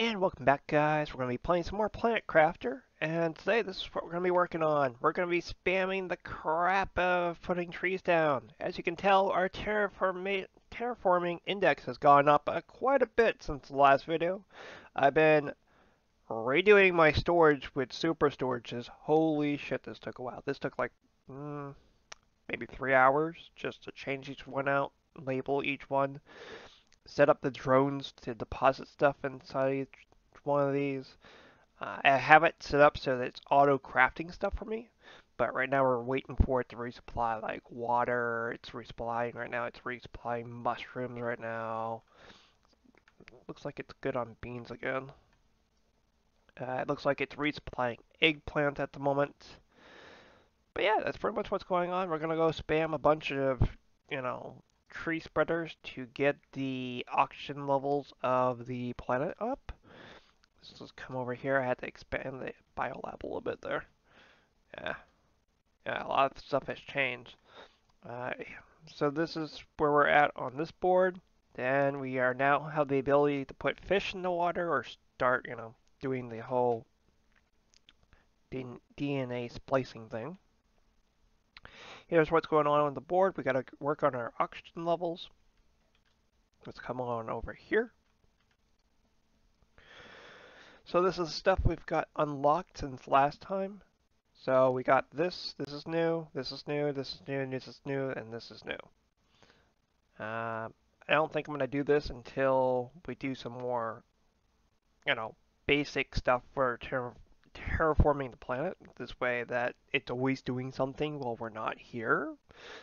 And welcome back guys, we're going to be playing some more Planet Crafter, and today this is what we're going to be working on. We're going to be spamming the crap of putting trees down. As you can tell, our terraforming index has gone up uh, quite a bit since the last video. I've been redoing my storage with super storages. Holy shit, this took a while. This took like, mm, maybe three hours just to change each one out, label each one set up the drones to deposit stuff inside each one of these. Uh, I have it set up so that it's auto crafting stuff for me, but right now we're waiting for it to resupply like water. It's resupplying right now. It's resupplying mushrooms right now. Looks like it's good on beans again. Uh, it looks like it's resupplying eggplant at the moment. But yeah, that's pretty much what's going on. We're gonna go spam a bunch of, you know, tree spreaders to get the oxygen levels of the planet up. Let's just come over here. I had to expand the biolab a little bit there. Yeah. Yeah, a lot of stuff has changed. Uh, so this is where we're at on this board. Then we are now have the ability to put fish in the water or start, you know, doing the whole DNA splicing thing. Here's what's going on on the board. We got to work on our oxygen levels. Let's come on over here. So this is stuff we've got unlocked since last time. So we got this, this is new, this is new, this is new, this is new, and this is new. Uh, I don't think I'm going to do this until we do some more, you know, basic stuff for terraforming the planet this way that it's always doing something while we're not here.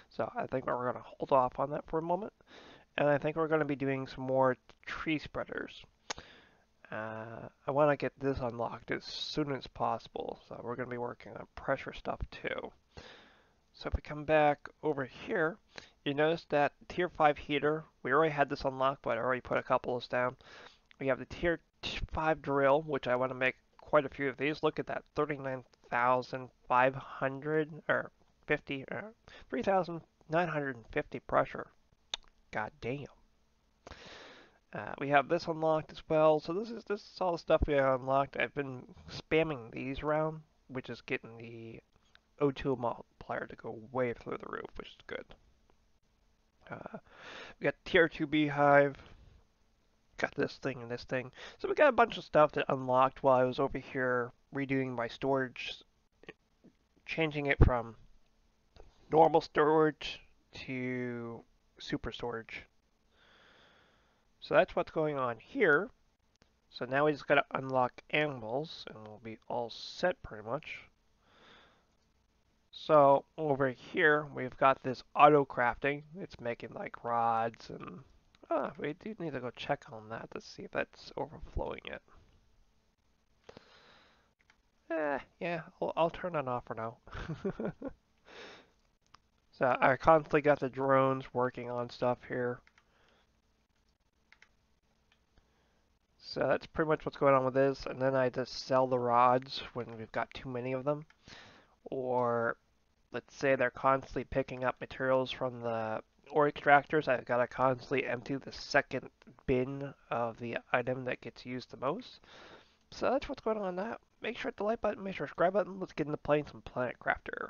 So I think we're going to hold off on that for a moment. And I think we're going to be doing some more tree spreaders. Uh, I want to get this unlocked as soon as possible. So we're going to be working on pressure stuff too. So if we come back over here, you notice that tier 5 heater, we already had this unlocked, but I already put a couple of down. We have the tier 5 drill, which I want to make quite a few of these. Look at that, 39,500 or 50 or 3,950 pressure. God damn. Uh, we have this unlocked as well. So this is this is all the stuff we unlocked. I've been spamming these around, which is getting the O2 multiplier to go way through the roof, which is good. Uh, we got tier 2 beehive, got this thing and this thing. So we got a bunch of stuff that unlocked while I was over here redoing my storage, changing it from normal storage to super storage. So that's what's going on here. So now we just got to unlock animals and we'll be all set pretty much. So over here we've got this auto crafting. It's making like rods and Ah, we do need to go check on that to see if that's overflowing yet. Eh, yeah, I'll, I'll turn that off for now. so I constantly got the drones working on stuff here. So that's pretty much what's going on with this. And then I just sell the rods when we've got too many of them. Or let's say they're constantly picking up materials from the ore extractors, I've got to constantly empty the second bin of the item that gets used the most. So that's what's going on that. Make sure to hit the like button, make sure to subscribe button. Let's get into playing some Planet Crafter.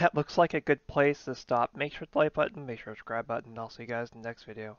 that looks like a good place to stop. Make sure to like button, make sure to subscribe button, and I'll see you guys in the next video.